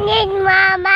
morning, Mama.